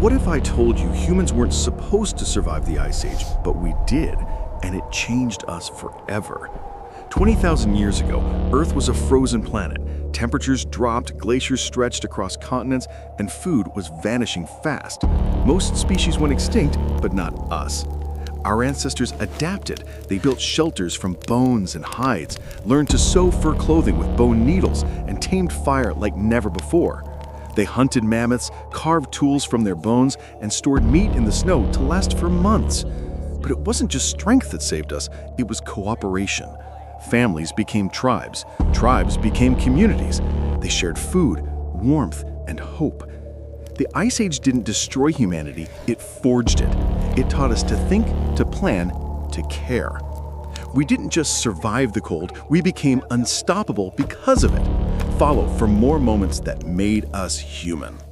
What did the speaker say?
What if I told you humans weren't supposed to survive the Ice Age, but we did, and it changed us forever? 20,000 years ago, Earth was a frozen planet. Temperatures dropped, glaciers stretched across continents, and food was vanishing fast. Most species went extinct, but not us. Our ancestors adapted. They built shelters from bones and hides, learned to sew fur clothing with bone needles, and tamed fire like never before. They hunted mammoths, carved tools from their bones, and stored meat in the snow to last for months. But it wasn't just strength that saved us, it was cooperation. Families became tribes, tribes became communities. They shared food, warmth, and hope. The Ice Age didn't destroy humanity, it forged it. It taught us to think, to plan, to care. We didn't just survive the cold, we became unstoppable because of it. Follow for more moments that made us human.